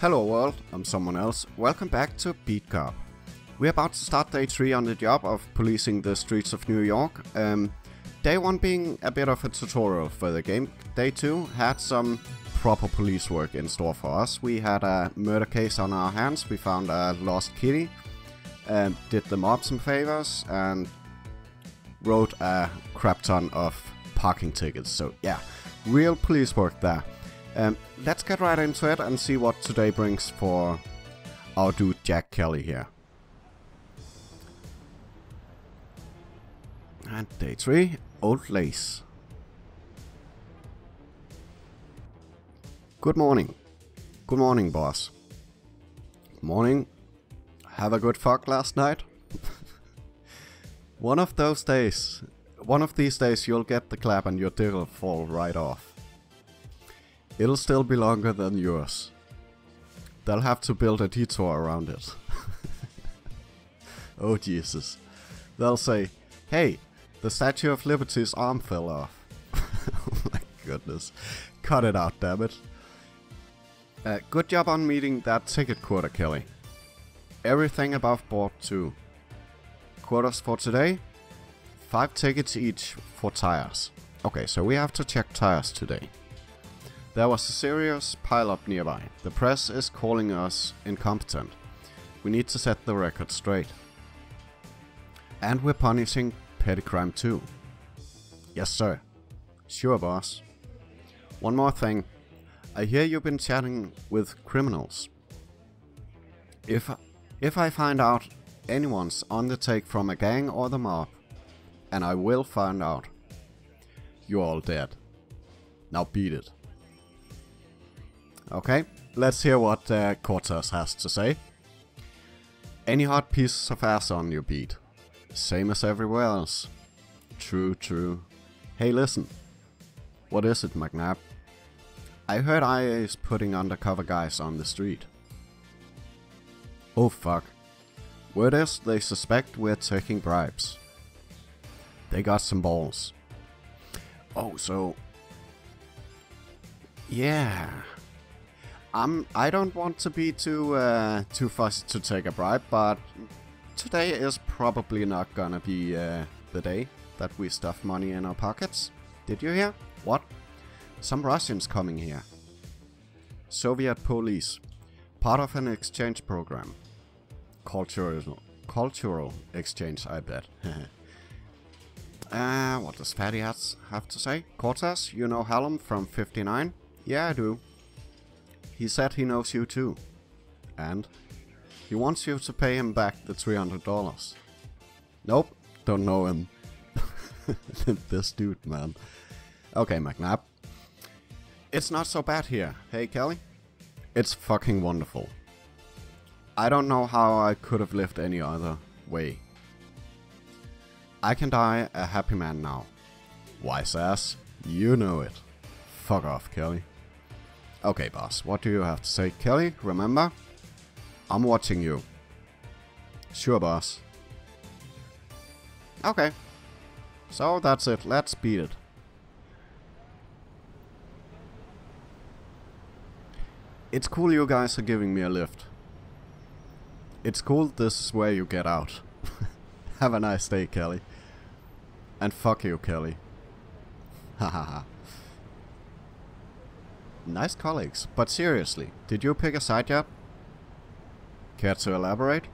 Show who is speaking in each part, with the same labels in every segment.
Speaker 1: Hello world, I'm someone else. Welcome back to Beat Cop. We're about to start day 3 on the job of policing the streets of New York. Um, day 1 being a bit of a tutorial for the game. Day 2 had some proper police work in store for us. We had a murder case on our hands, we found a lost kitty, and did the mob some favors, and wrote a crap ton of parking tickets. So yeah, real police work there. Um, let's get right into it and see what today brings for our dude Jack Kelly here. And day 3, Old Lace. Good morning. Good morning, boss. Morning. Have a good fuck last night? one of those days, one of these days you'll get the clap and your dick will fall right off. It'll still be longer than yours. They'll have to build a detour around it. oh Jesus. They'll say, hey, the Statue of Liberty's arm fell off. oh my goodness. Cut it out, damn it. Uh, good job on meeting that ticket quota, Kelly. Everything above board too. Quotas for today? 5 tickets each for tires. Okay, so we have to check tires today. There was a serious pileup nearby. The press is calling us incompetent. We need to set the record straight. And we're punishing petty crime too. Yes sir. Sure boss. One more thing. I hear you've been chatting with criminals. If if I find out anyone's on the take from a gang or the mob, and I will find out, you're all dead. Now beat it. Okay, let's hear what uh, Cortez has to say. Any hard pieces of ass on your beat? Same as everywhere else. True, true. Hey, listen. What is it, McNabb? I heard IA is putting undercover guys on the street. Oh fuck. Word is they suspect we're taking bribes. They got some balls. Oh, so... Yeah. I'm, I don't want to be too uh, too fussy to take a bribe, but today is probably not gonna be uh, the day that we stuff money in our pockets. Did you hear? What? Some Russians coming here. Soviet police. Part of an exchange program. Cultural, cultural exchange, I bet. uh, what does Fatty have to say? Cortez, you know Hallam from 59? Yeah, I do. He said he knows you too. And? He wants you to pay him back the $300. Nope, don't know him. this dude, man. Okay, McNabb. It's not so bad here, hey Kelly? It's fucking wonderful. I don't know how I could have lived any other way. I can die a happy man now. Wise ass, you know it. Fuck off, Kelly. Okay, boss, what do you have to say? Kelly, remember? I'm watching you. Sure, boss. Okay. So that's it, let's beat it. It's cool you guys are giving me a lift. It's cool this is where you get out. Have a nice day, Kelly. And fuck you, Kelly. Hahaha. Nice colleagues, but seriously, did you pick a side yet? Care to elaborate?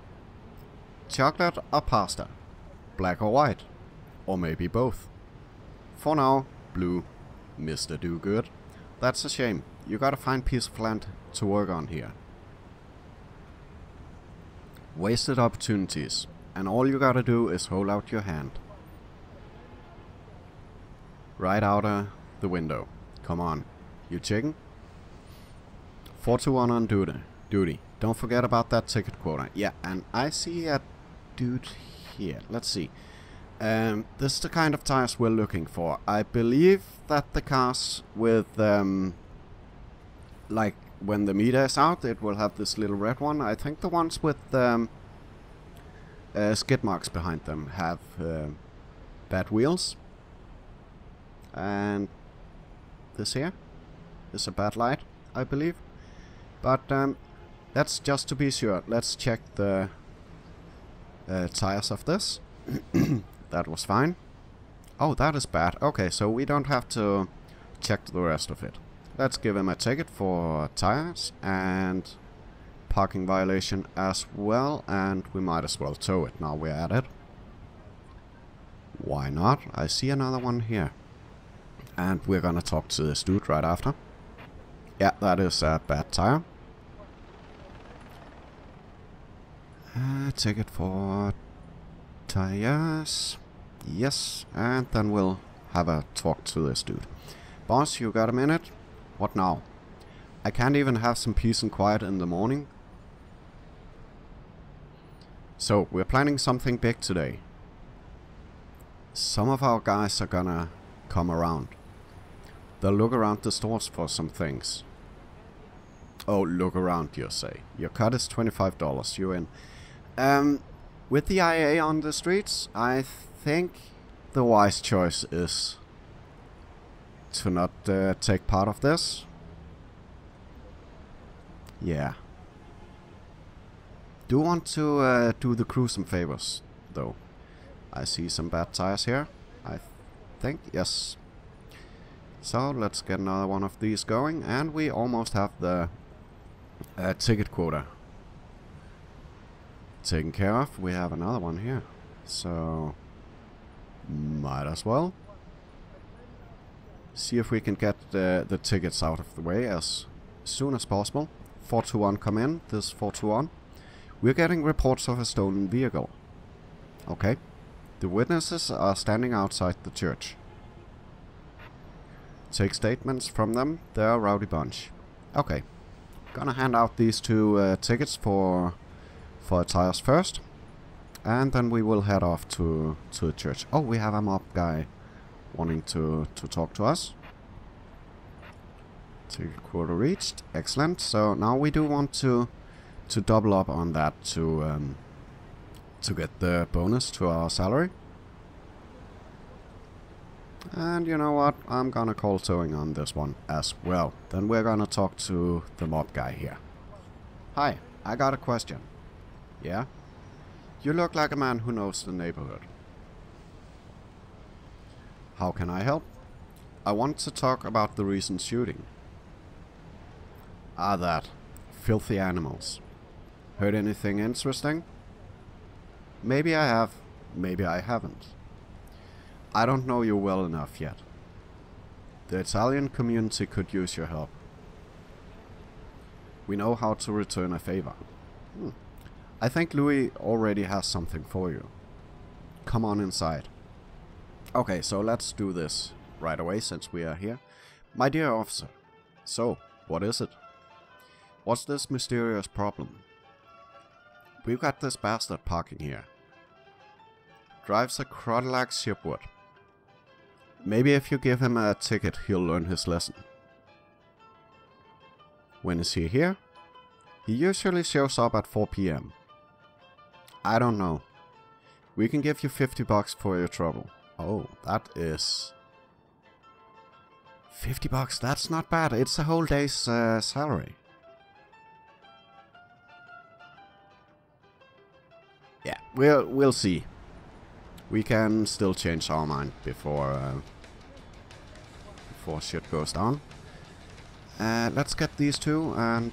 Speaker 1: Chocolate or pasta? Black or white? Or maybe both? For now, blue. Mr. Do Good. That's a shame. You got a fine piece of land to work on here. Wasted opportunities, and all you gotta do is hold out your hand. Right out of the window. Come on. You chicken? 4 to 1 on duty. duty. Don't forget about that ticket quota. Yeah, and I see a dude here. Let's see. Um, this is the kind of tires we're looking for. I believe that the cars with, um, like, when the meter is out, it will have this little red one. I think the ones with um, uh, skid marks behind them have uh, bad wheels. And this here is a bad light, I believe. But um, let's just to be sure, let's check the uh, tires of this. that was fine. Oh, that is bad. Okay, so we don't have to check the rest of it. Let's give him a ticket for tires and parking violation as well, and we might as well tow it now we're at it. Why not? I see another one here. And we're gonna talk to this dude right after. Yeah, that is a bad tire. Uh, ticket for tires. Yes, and then we'll have a talk to this dude. Boss, you got a minute? What now? I can't even have some peace and quiet in the morning. So, we're planning something big today. Some of our guys are gonna come around. They'll look around the stores for some things. Oh, look around, you say. Your cut is $25, you in. Um, with the IA on the streets, I think the wise choice is to not uh, take part of this. Yeah. Do want to uh, do the crew some favors, though. I see some bad tires here. I th think, yes. So let's get another one of these going, and we almost have the uh, ticket quota taken care of. We have another one here. So, might as well. See if we can get the, the tickets out of the way as soon as possible. 421 come in, this 421. We're getting reports of a stolen vehicle. Okay. The witnesses are standing outside the church. Take statements from them, they're a rowdy bunch. Okay. Gonna hand out these two uh, tickets for for tires first. And then we will head off to, to church. Oh, we have a mob guy wanting to, to talk to us. Ticket quarter reached. Excellent. So now we do want to to double up on that to um, to get the bonus to our salary. And you know what? I'm gonna call towing on this one as well. Then we're gonna talk to the mob guy here. Hi, I got a question. Yeah? You look like a man who knows the neighborhood. How can I help? I want to talk about the recent shooting. Ah, that. Filthy animals. Heard anything interesting? Maybe I have, maybe I haven't. I don't know you well enough yet. The Italian community could use your help. We know how to return a favor. Hmm. I think Louis already has something for you. Come on inside. Okay, so let's do this right away since we are here. My dear officer, so, what is it? What's this mysterious problem? We've got this bastard parking here. Drives a Cadillac Shipwood. Maybe if you give him a ticket, he'll learn his lesson. When is he here? He usually shows up at 4 p.m. I don't know. We can give you 50 bucks for your trouble. Oh, that is... 50 bucks, that's not bad. It's a whole day's uh, salary. Yeah, we'll, we'll see. We can still change our mind before, uh, before shit goes down. Uh, let's get these two and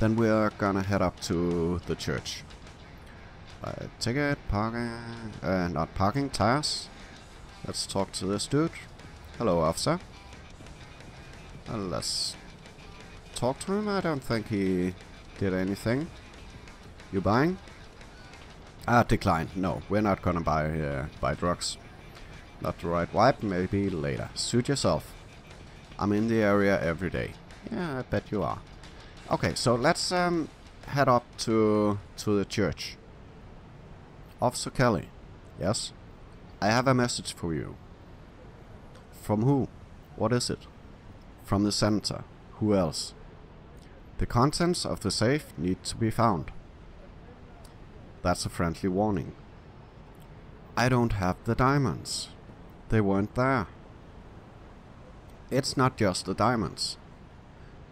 Speaker 1: then we're gonna head up to the church. Uh, ticket, parking, uh, not parking, tires. Let's talk to this dude. Hello, officer. Uh, let's talk to him. I don't think he did anything. You buying? Ah, decline. No, we're not gonna buy uh, buy drugs. Not the right vibe. Maybe later. Suit yourself. I'm in the area every day. Yeah, I bet you are. Okay, so let's um, head up to to the church. Officer Kelly. Yes? I have a message for you. From who? What is it? From the senator. Who else? The contents of the safe need to be found. That's a friendly warning. I don't have the diamonds. They weren't there. It's not just the diamonds.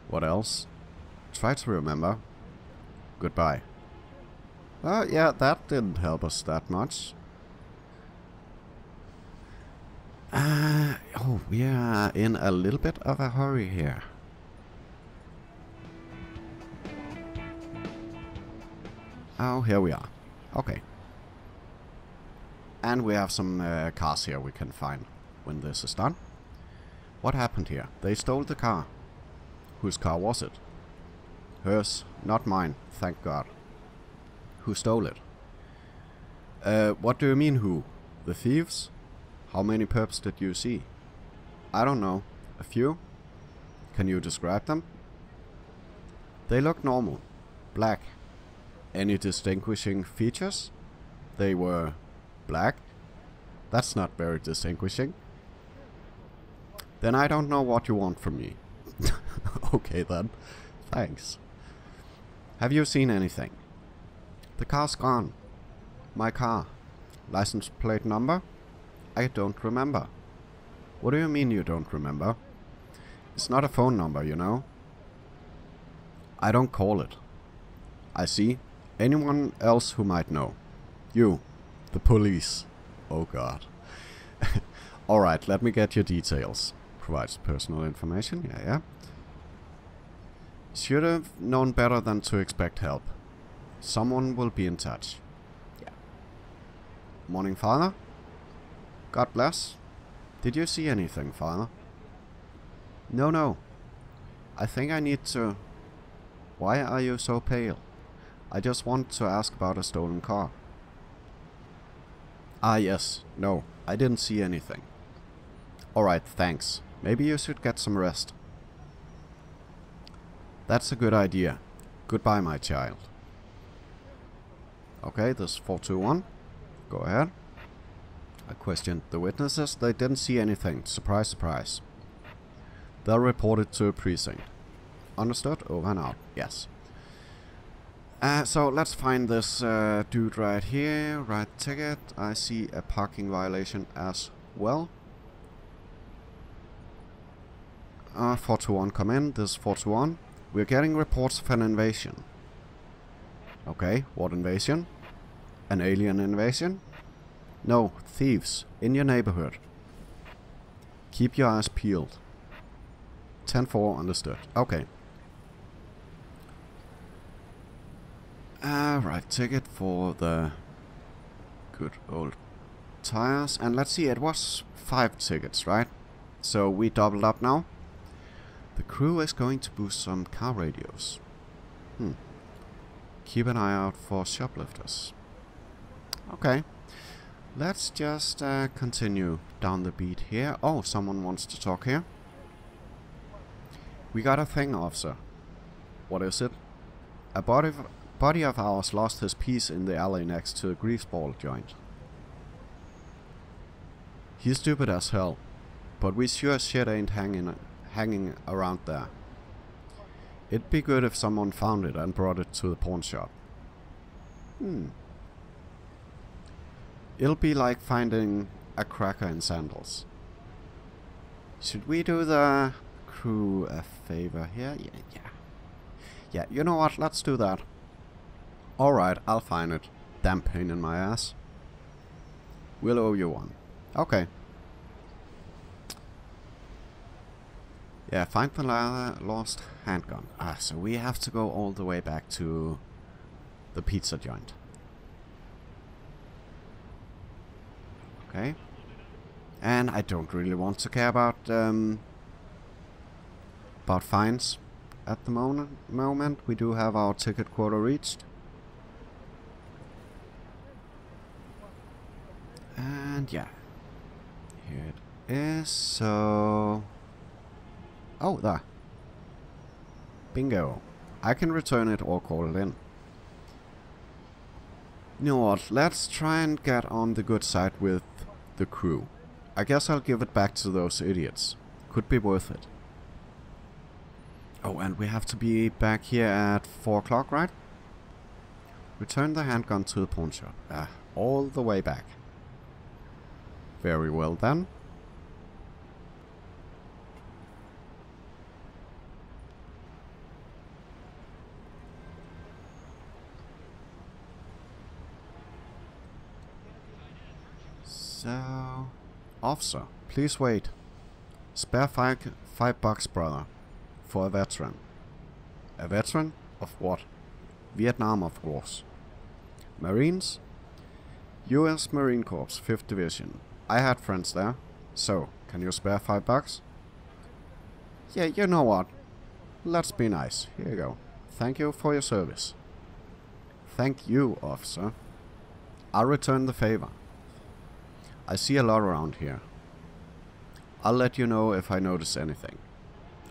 Speaker 1: What else? Try to remember. Goodbye. Uh, yeah, that didn't help us that much. Uh, oh, we are in a little bit of a hurry here. Oh, here we are. Okay. And we have some uh, cars here we can find when this is done. What happened here? They stole the car. Whose car was it? Hers, not mine, thank God. Who stole it? Uh, what do you mean who? The thieves? How many perps did you see? I don't know. A few? Can you describe them? They look normal. Black. Any distinguishing features? They were black? That's not very distinguishing. Then I don't know what you want from me. okay then. Thanks. Have you seen anything? The car's gone. My car. License plate number? I don't remember. What do you mean you don't remember? It's not a phone number, you know. I don't call it. I see. Anyone else who might know? You. The police. Oh god. Alright, let me get your details. Provides personal information, yeah, yeah. Should have known better than to expect help. Someone will be in touch. Yeah. Morning, father. God bless. Did you see anything, father? No, no. I think I need to... Why are you so pale? I just want to ask about a stolen car. Ah, yes. No, I didn't see anything. Alright, thanks. Maybe you should get some rest. That's a good idea. Goodbye, my child. Okay, this 421. Go ahead. I questioned the witnesses. They didn't see anything. Surprise, surprise. They'll report it to a precinct. Understood? Over and out. Yes. Uh, so let's find this uh, dude right here. Right ticket. I see a parking violation as well. Uh, 421 come in. This is 421. We're getting reports of an invasion. Okay, what invasion? An alien invasion? No, thieves. In your neighborhood. Keep your eyes peeled. 10-4, understood. Okay. Alright, ticket for the good old tires. And let's see, it was five tickets, right? So we doubled up now. The crew is going to boost some car radios. Hmm. Keep an eye out for shoplifters. Okay. Let's just uh, continue down the beat here. Oh, someone wants to talk here. We got a thing, officer. What is it? A body of, body of ours lost his piece in the alley next to a greaseball joint. He's stupid as hell, but we sure shit ain't hanging hanging around there. It'd be good if someone found it and brought it to the pawn shop. Hmm. It'll be like finding a cracker in sandals. Should we do the crew a favor here? Yeah, yeah. Yeah, you know what? Let's do that. Alright, I'll find it. Damn pain in my ass. We'll owe you one. Okay. Yeah, find the lost handgun. Ah, so we have to go all the way back to the pizza joint. Okay. And I don't really want to care about um, about fines at the moment. Moment we do have our ticket quota reached. And yeah, here it is. So Oh, there. Bingo. I can return it or call it in. You know what, let's try and get on the good side with the crew. I guess I'll give it back to those idiots. Could be worth it. Oh, and we have to be back here at 4 o'clock, right? Return the handgun to the pawn shop. Ah, all the way back. Very well then. So... Officer, please wait. Spare five, five bucks, brother. For a veteran. A veteran? Of what? Vietnam, of course. Marines? US Marine Corps, 5th Division. I had friends there. So, can you spare five bucks? Yeah, you know what? Let's be nice. Here you go. Thank you for your service. Thank you, officer. I'll return the favor. I see a lot around here. I'll let you know if I notice anything.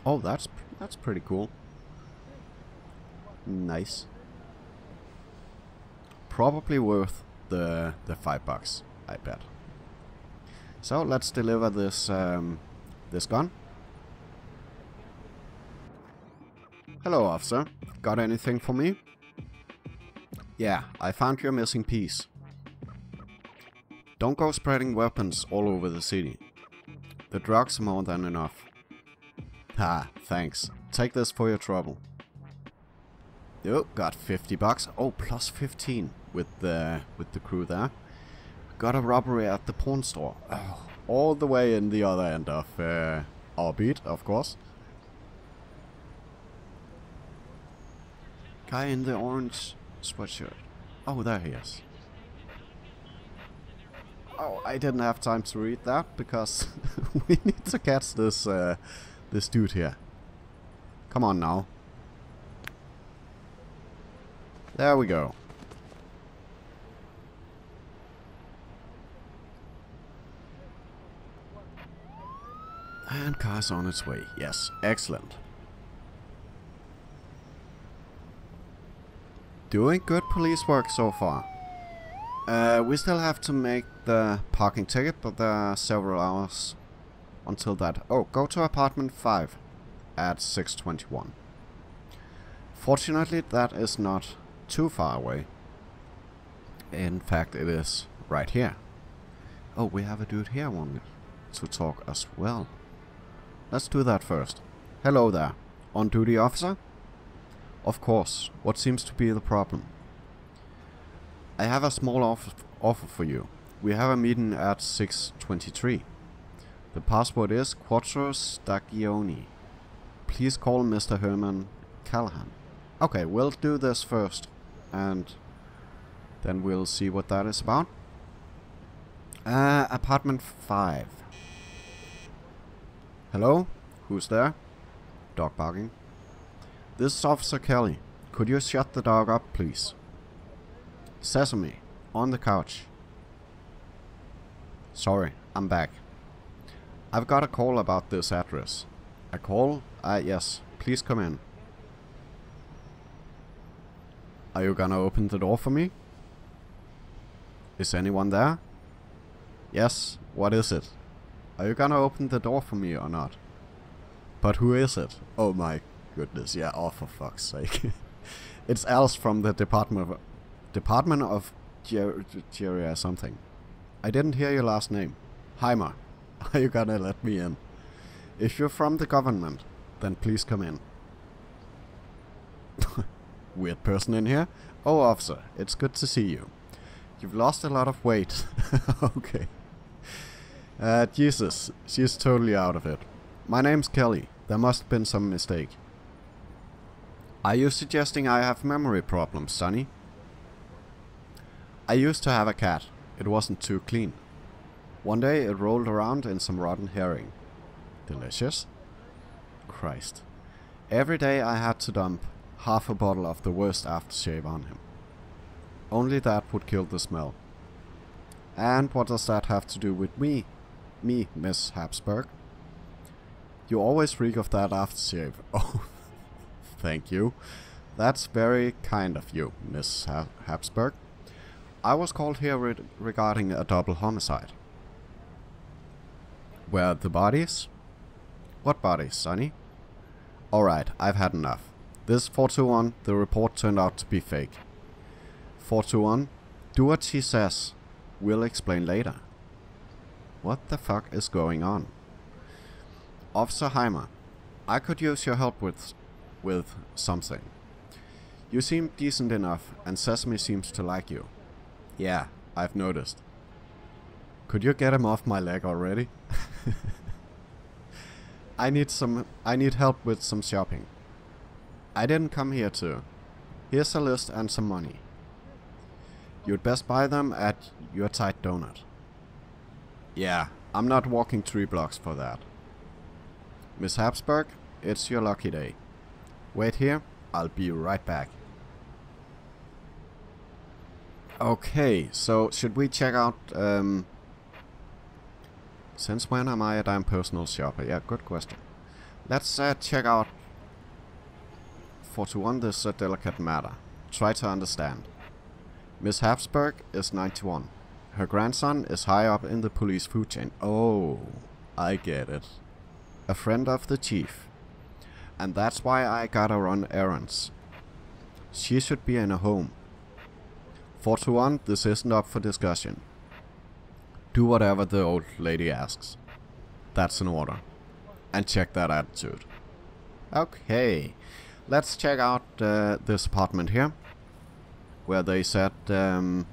Speaker 1: Oh, that's that's pretty cool. Nice. Probably worth the the five bucks, I bet. So let's deliver this um, this gun. Hello, officer. Got anything for me? Yeah, I found your missing piece. Don't go spreading weapons all over the city. The drugs are more than enough. Ha, thanks. Take this for your trouble. Oh, got 50 bucks. Oh, plus 15 with the with the crew there. Got a robbery at the pawn store. Oh, all the way in the other end of uh, our beat, of course. Guy in the orange sweatshirt. Oh, there he is. Oh, I didn't have time to read that because we need to catch this uh, this dude here. Come on now. There we go. And car's on its way. Yes, excellent. Doing good police work so far. Uh, we still have to make the parking ticket, but there are several hours until that. Oh, go to apartment 5 at 621. Fortunately, that is not too far away. In fact, it is right here. Oh, we have a dude here wanting to talk as well. Let's do that first. Hello there. On duty officer? Of course. What seems to be the problem? I have a small off offer for you. We have a meeting at 6.23. The password is Quattro Stagioni. Please call Mr. Herman Callahan. Okay, we'll do this first. And then we'll see what that is about. Uh, apartment 5. Hello? Who's there? Dog barking. This is Officer Kelly. Could you shut the dog up, please? Sesame, on the couch. Sorry, I'm back. I've got a call about this address. A call? Uh, yes. Please come in. Are you gonna open the door for me? Is anyone there? Yes, what is it? Are you gonna open the door for me or not? But who is it? Oh my goodness, yeah, oh for fuck's sake. it's Alice from the Department of... Department of Geria something. I didn't hear your last name. Heimer. Are you gonna let me in? If you're from the government, then please come in. Weird person in here? Oh, officer, it's good to see you. You've lost a lot of weight. okay. Uh, Jesus, she's totally out of it. My name's Kelly. There must have been some mistake. Are you suggesting I have memory problems, Sonny? I used to have a cat. It wasn't too clean. One day it rolled around in some rotten herring. Delicious? Christ. Every day I had to dump half a bottle of the worst aftershave on him. Only that would kill the smell. And what does that have to do with me? Me, Miss Habsburg? You always reek of that aftershave. Oh, thank you. That's very kind of you, Miss ha Habsburg. I was called here re regarding a double homicide. Where are the bodies? What bodies, Sonny? Alright, I've had enough. This 421, the report turned out to be fake. 421, do what she says. We'll explain later. What the fuck is going on? Officer Heimer, I could use your help with, with something. You seem decent enough, and Sesame seems to like you. Yeah, I've noticed. Could you get him off my leg already? I need some I need help with some shopping. I didn't come here to. Here's a list and some money. You'd best buy them at your tight donut. Yeah, I'm not walking three blocks for that. Miss Habsburg, it's your lucky day. Wait here, I'll be right back. Okay, so should we check out... Um, since when am I a damn personal shopper? Yeah, good question. Let's uh, check out 41 this a delicate matter. Try to understand. Miss Habsburg is 91. Her grandson is high up in the police food chain. Oh, I get it. A friend of the chief. And that's why I gotta run errands. She should be in a home. 4 to 1, this isn't up for discussion. Do whatever the old lady asks. That's an order. And check that attitude. Okay, let's check out uh, this apartment here. Where they said um,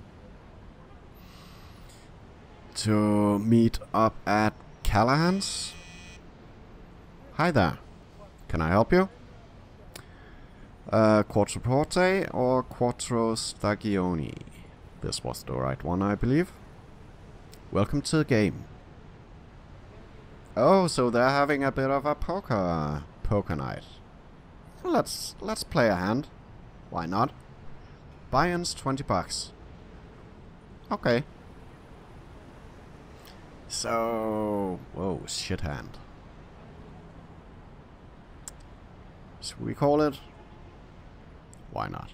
Speaker 1: to meet up at Callahan's. Hi there. Can I help you? Uh, Quattroporte or Quattro Stagioni? This was the right one, I believe. Welcome to the game. Oh, so they're having a bit of a poker poker night. Let's let's play a hand. Why not? Buy-ins 20 bucks. Okay. So, whoa, shit hand. Should we call it? Why not?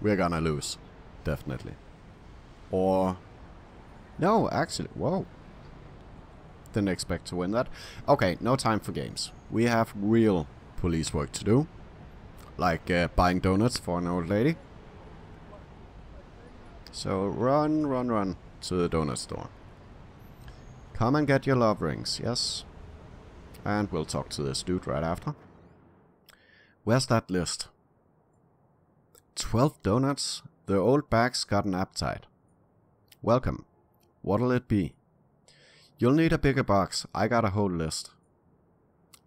Speaker 1: We're gonna lose. Definitely. Or... No, actually, whoa. Didn't expect to win that. Okay, no time for games. We have real police work to do. Like uh, buying donuts for an old lady. So run, run, run to the donut store. Come and get your love rings, yes? And we'll talk to this dude right after. Where's that list? 12 donuts? The old bag's got an appetite. Welcome. What'll it be? You'll need a bigger box. I got a whole list.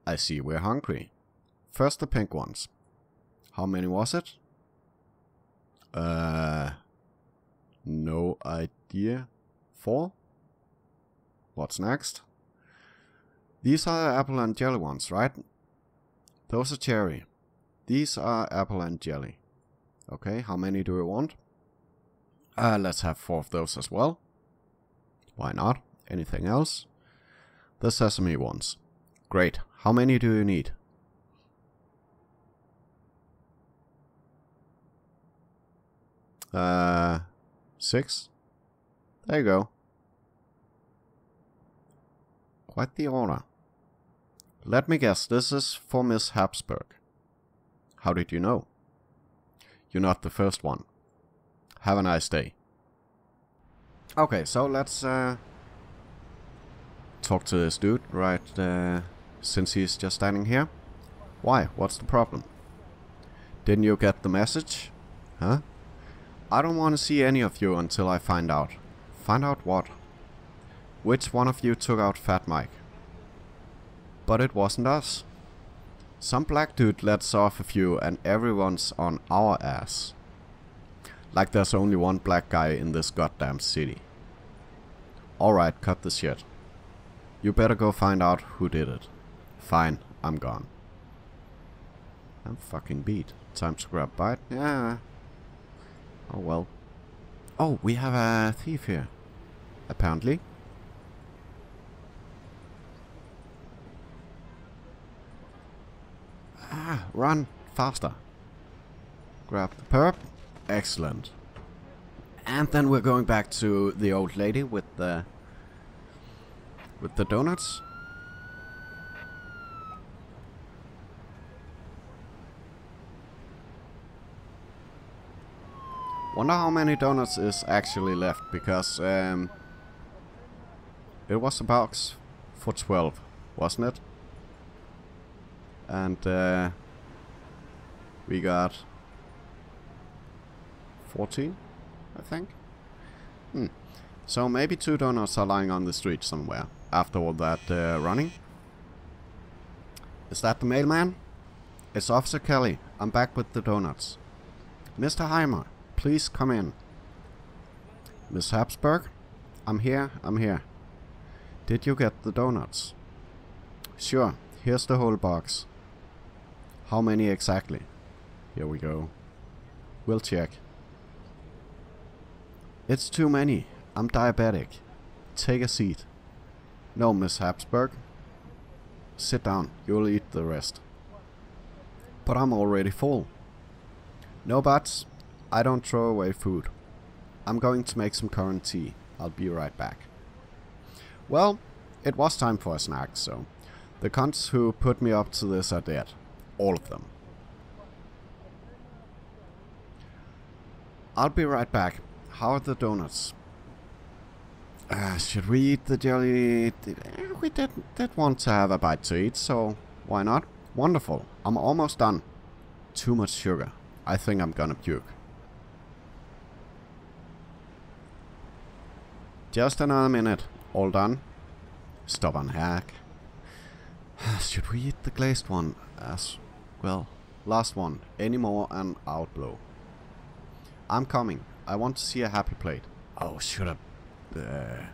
Speaker 1: I see we're hungry. First the pink ones. How many was it? Uh... No idea. Four? What's next? These are the apple and jelly ones, right? Those are cherry. These are apple and jelly. Okay, how many do we want? Uh, let's have four of those as well. Why not? Anything else? The sesame ones. Great. How many do you need? Uh, six? There you go. Quite the order. Let me guess, this is for Miss Habsburg. How did you know? You're not the first one. Have a nice day. Okay, so let's uh, talk to this dude, right, uh, since he's just standing here. Why? What's the problem? Didn't you get the message? Huh? I don't want to see any of you until I find out. Find out what? Which one of you took out Fat Mike? But it wasn't us. Some black dude lets off a few and everyone's on our ass. Like there's only one black guy in this goddamn city. Alright, cut the shit. You better go find out who did it. Fine, I'm gone. I'm fucking beat. Time to grab bite? Yeah. Oh well. Oh, we have a thief here. Apparently. Ah, run faster. Grab the perp. Excellent. And then we're going back to the old lady with the with the donuts. Wonder how many donuts is actually left because um, it was a box for 12, wasn't it? And uh, we got 14, I think. Hmm. So maybe two donuts are lying on the street somewhere after all that uh, running. Is that the mailman? It's Officer Kelly. I'm back with the donuts. Mr. Heimer, please come in. Miss Habsburg? I'm here, I'm here. Did you get the donuts? Sure, here's the whole box. How many exactly? Here we go. We'll check. It's too many. I'm diabetic. Take a seat. No, Miss Habsburg. Sit down. You'll eat the rest. But I'm already full. No buts. I don't throw away food. I'm going to make some currant tea. I'll be right back. Well, it was time for a snack, so... The cunts who put me up to this are dead. All of them. I'll be right back. How are the donuts? Uh, should we eat the jelly? We did, did want to have a bite to eat, so why not? Wonderful. I'm almost done. Too much sugar. I think I'm gonna puke. Just another minute. All done. Stop Stubborn hack. Should we eat the glazed one as well? Last one. Any more and outblow. I'm coming. I want to see a happy plate. Oh, should I... Uh,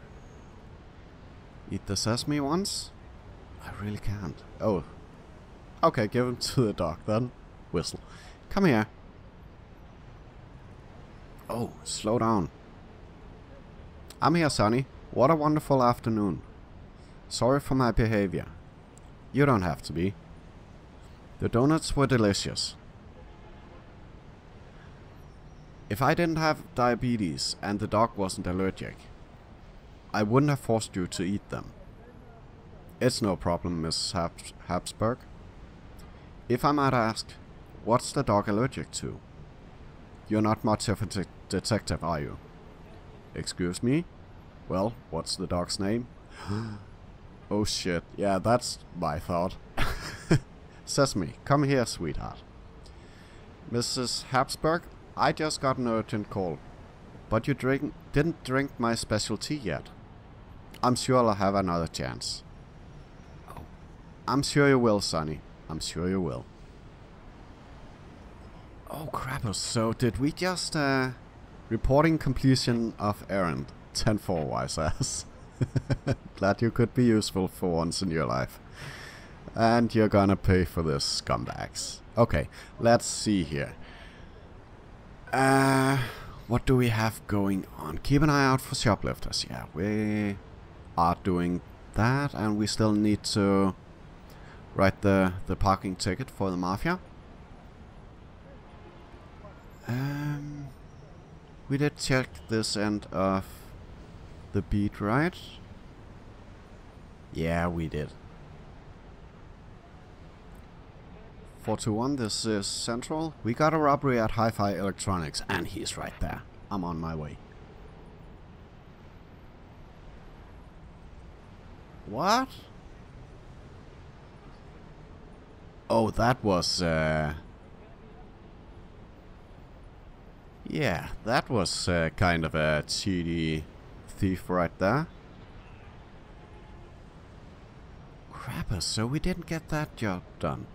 Speaker 1: eat the sesame once? I really can't. Oh. Okay, give him to the dog then. Whistle. Come here. Oh, slow down. I'm here, Sonny. What a wonderful afternoon. Sorry for my behavior. You don't have to be. The donuts were delicious. If I didn't have diabetes and the dog wasn't allergic, I wouldn't have forced you to eat them. It's no problem, Miss Habs Habsburg. If I might ask, what's the dog allergic to? You're not much of a de detective, are you? Excuse me? Well, what's the dog's name? oh shit, yeah, that's my thought. Sesame, come here, sweetheart. Mrs. Habsburg, I just got an urgent call. But you drink, didn't drink my special tea yet. I'm sure I'll have another chance. Oh. I'm sure you will, Sonny. I'm sure you will. Oh crap, so did we just, uh, reporting completion of errand. 10-4, wise ass. Glad you could be useful for once in your life. And you're gonna pay for this, scumbags. Okay, let's see here. Uh, what do we have going on? Keep an eye out for shoplifters. Yeah, we are doing that, and we still need to write the the parking ticket for the mafia. Um, we did check this end of the beat, right? Yeah, we did. 421, this is Central. We got a robbery at Hi-Fi Electronics, and he's right there. I'm on my way. What? Oh, that was, uh... Yeah, that was uh, kind of a cheaty thief right there. Crapper, so we didn't get that job done.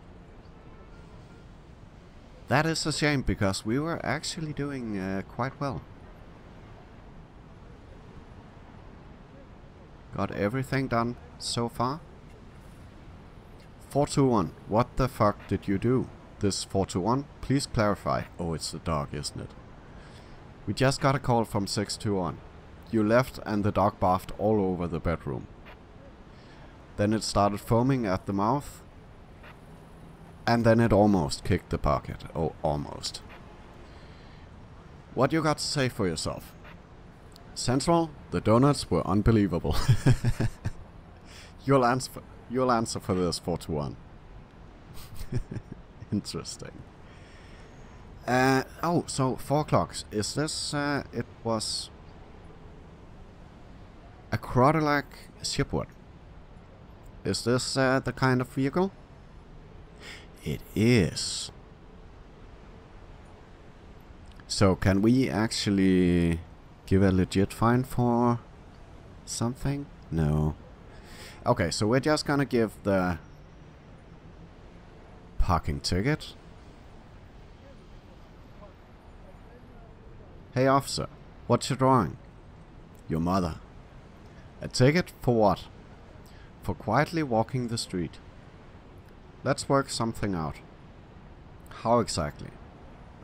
Speaker 1: That is a shame because we were actually doing uh, quite well. Got everything done so far. 421, what the fuck did you do? This 421, please clarify. Oh, it's the dog, isn't it? We just got a call from 621. You left and the dog barfed all over the bedroom. Then it started foaming at the mouth and then it almost kicked the pocket. Oh, almost. What you got to say for yourself? Central, the donuts were unbelievable. you'll answer. You'll answer for this four to one. Interesting. Uh, oh, so four o'clock. Is this? Uh, it was a Cadillac Shipwood. Is this uh, the kind of vehicle? It is. So can we actually give a legit fine for something? No. Okay, so we're just gonna give the parking ticket. Hey officer, what's your drawing? Your mother. A ticket for what? For quietly walking the street. Let's work something out. How exactly?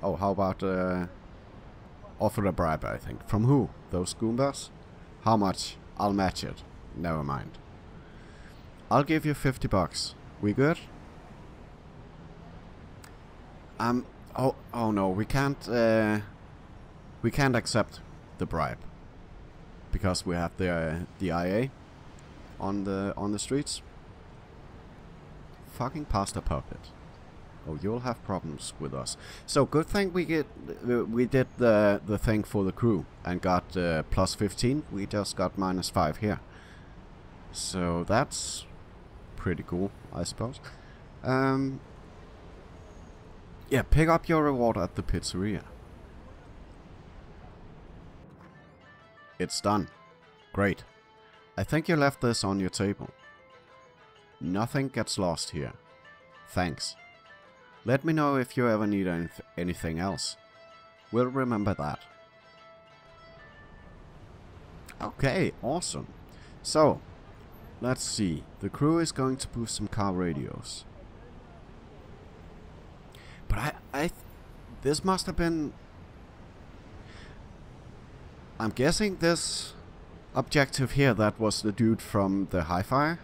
Speaker 1: Oh, how about uh, offer a bribe, I think. From who? Those Goombas? How much? I'll match it. Never mind. I'll give you 50 bucks. We good? Um, oh, oh no, we can't, uh, we can't accept the bribe. Because we have the, uh, the IA on the, on the streets. Fucking pasta puppet. Oh, you'll have problems with us. So good thing we get uh, we did the the thing for the crew and got uh, plus 15. We just got minus 5 here. So that's pretty cool, I suppose. Um, yeah, pick up your reward at the pizzeria. It's done. Great. I think you left this on your table. Nothing gets lost here. Thanks. Let me know if you ever need anyth anything else. We'll remember that. Okay, awesome. So, let's see. The crew is going to boost some car radios. But I, I, this must have been... I'm guessing this objective here, that was the dude from the hi-fi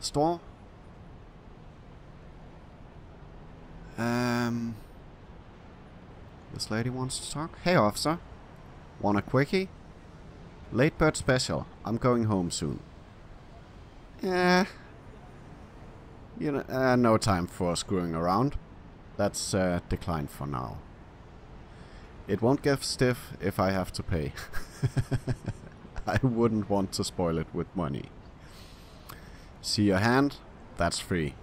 Speaker 1: store? Um, this lady wants to talk. Hey, officer. Want a quickie? Late bird special. I'm going home soon. Yeah. You know, uh, no time for screwing around. That's uh, declined for now. It won't get stiff if I have to pay. I wouldn't want to spoil it with money. See your hand? That's free.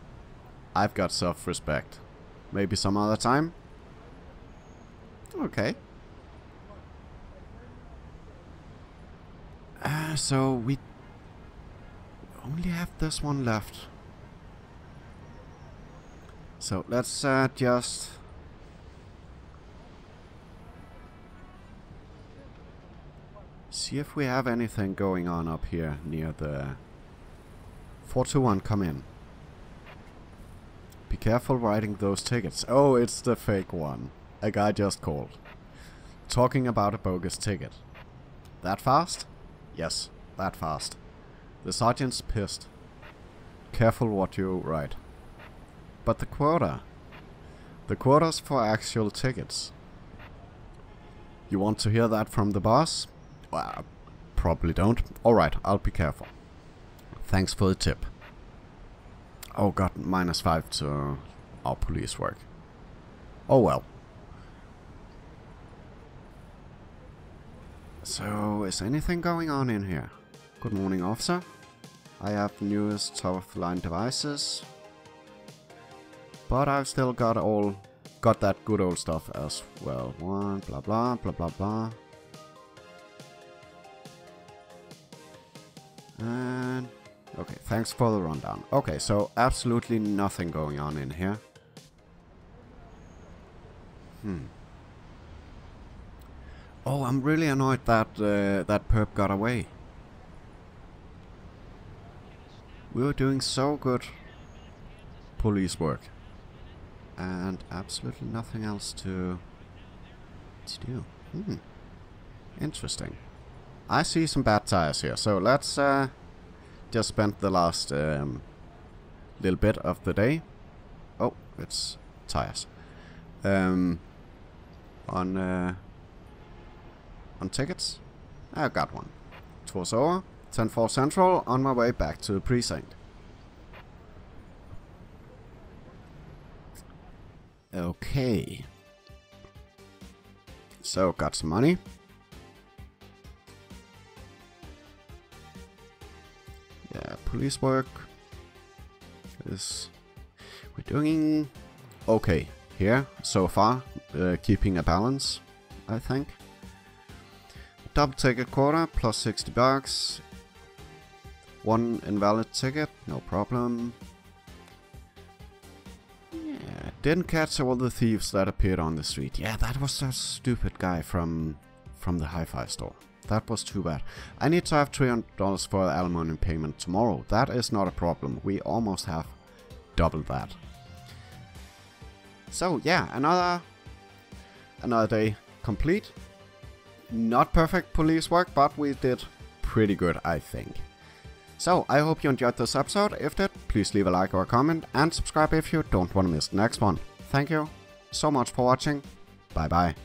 Speaker 1: I've got self-respect. Maybe some other time? Okay. Uh, so we only have this one left. So let's uh, just... See if we have anything going on up here near the... 421, come in. Be careful writing those tickets. Oh, it's the fake one. A guy just called. Talking about a bogus ticket. That fast? Yes, that fast. The sergeant's pissed. Careful what you write. But the quota. The quota's for actual tickets. You want to hear that from the boss? Well, probably don't. Alright, I'll be careful. Thanks for the tip. Oh god, minus 5 to our police work. Oh well. So, is anything going on in here? Good morning, officer. I have newest top-of-the-line devices. But I've still got all... Got that good old stuff as well. One, blah blah, blah blah blah. Okay, thanks for the rundown. Okay, so absolutely nothing going on in here. Hmm. Oh, I'm really annoyed that uh, that perp got away. We were doing so good police work. And absolutely nothing else to, to do. Hmm. Interesting. I see some bad tires here, so let's uh, just spent the last um, little bit of the day. Oh, it's tires. Um, on uh, on tickets. I got one. It was over. 10-4 Central on my way back to the precinct. Okay. So, got some money. Police work is we're doing okay here so far, uh, keeping a balance, I think. Double ticket quarter, plus 60 bucks. One invalid ticket, no problem. Yeah, didn't catch all the thieves that appeared on the street. Yeah, that was that stupid guy from from the hi-fi store. That was too bad. I need to have $300 for the alimony payment tomorrow. That is not a problem. We almost have double that. So yeah, another another day complete. Not perfect police work, but we did pretty good, I think. So, I hope you enjoyed this episode. If did, please leave a like or a comment, and subscribe if you don't want to miss the next one. Thank you so much for watching. Bye bye.